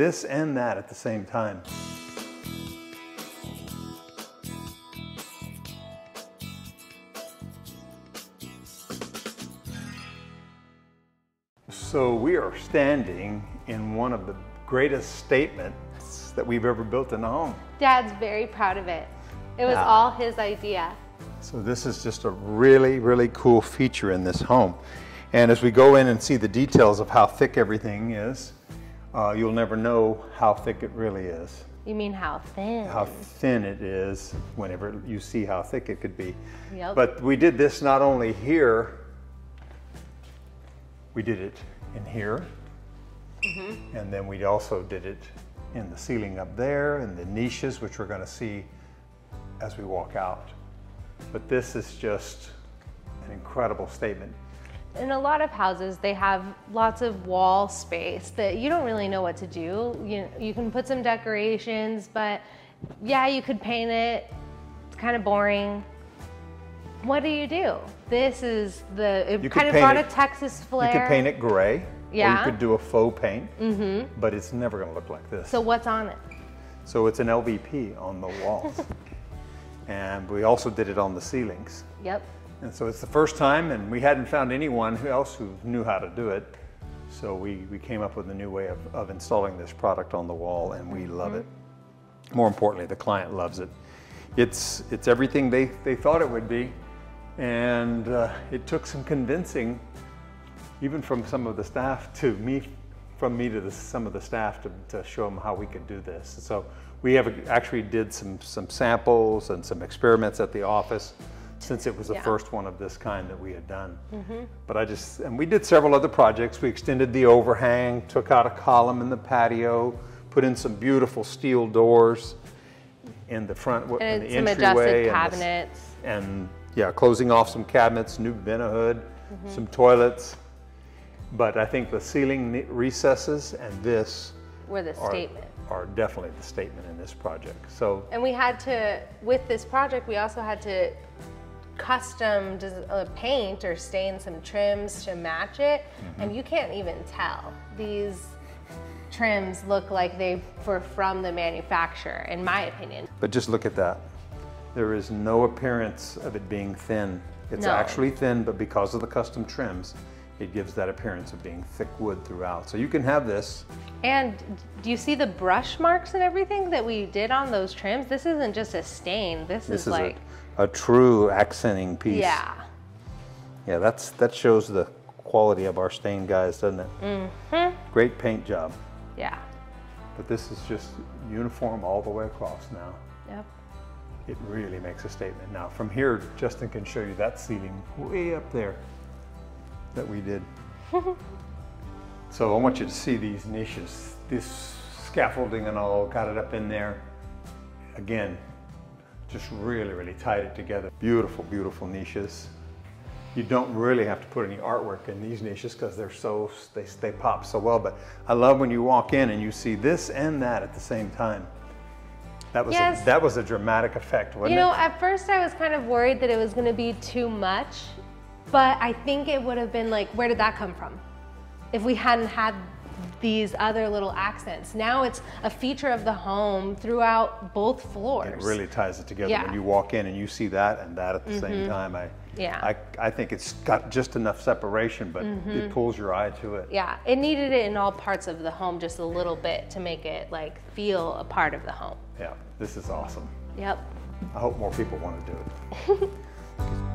this and that at the same time. So we are standing in one of the greatest statements that we've ever built in a home. Dad's very proud of it. It was Yeah. all his idea. So this is just a really, really cool feature in this home. And as we go in and see the details of how thick everything is, uh, you'll never know how thick it really is. You mean how thin? How thin it is whenever you see how thick it could be. Yep. But we did this not only here, we did it in here, Mm-hmm. and then we also did it in the ceiling up there, and the niches, which we're going to see as we walk out. But this is just an incredible statement. In a lot of houses, they have lots of wall space that you don't really know what to do. You, you can put some decorations, but yeah, you could paint it. It's kind of boring. What do you do? This is the, it You kind of brought it- a Texas flair. You could paint it gray, or Yeah. you could do a faux paint, mm-hmm. but it's never going to look like this. So what's on it? So it's an LVP on the walls. and we also did it on the ceilings. Yep. And so it's the first time, and we hadn't found anyone else who knew how to do it. So we, we came up with a new way of, of installing this product on the wall, and we love it. More importantly, the client loves it. It's, it's everything they, they thought it would be, and uh, it took some convincing, even from some of the staff to me, from me to the, some of the staff to, to show them how we could do this. So we have actually did some, some samples and some experiments at the office since it was the Yeah. first one of this kind that we had done. But I just, and we did several other projects. We extended the overhang, took out a column in the patio, put in some beautiful steel doors in the front, in the some entryway. and the- cabinets. and yeah, closing off some cabinets, new Vent-A-Hood, Mm-hmm. some toilets. But I think the ceiling recesses and this Were the are, statement. are definitely the statement in this project. So And we had to, with this project, we also had to custom uh, paint or stain some trims to match it. Mm-hmm. And you can't even tell. These trims look like they were from the manufacturer, in my opinion. But just look at that. There is no appearance of it being thin. It's No. actually thin, but because of the custom trims, it gives that appearance of being thick wood throughout. So you can have this. And do you see the brush marks and everything that we did on those trims? This isn't just a stain. This, This is, is like, a, true accenting piece. yeah. Yeah, that's that shows the quality of our stain guys, doesn't it? Mm-hmm. Great paint job. Yeah. But this is just uniform all the way across now. Yep. It really makes a statement. Now, from here, Justin can show you that ceiling way up there that we did. so I want you to see these niches, this scaffolding and all, got it up in there. Again, just really, really tied it together. Beautiful, beautiful niches. You don't really have to put any artwork in these niches because they're so, they, they pop so well. But I love when you walk in and you see this and that at the same time. That was, Yes. a, that was a dramatic effect, wasn't You know, it? at first I was kind of worried that it was going to be too much, but I think it would have been like, where did that come from? If we hadn't had these other little accents. Now it's a feature of the home throughout both floors. It really ties it together Yeah. Mm-hmm. when you walk in and you see that and that at the same time. I, Yeah. I, I think it's got just enough separation, but Mm-hmm. it pulls your eye to it. Yeah, it needed it in all parts of the home just a little bit to make it like feel a part of the home. Yeah, this is awesome. Yep. I hope more people want to do it.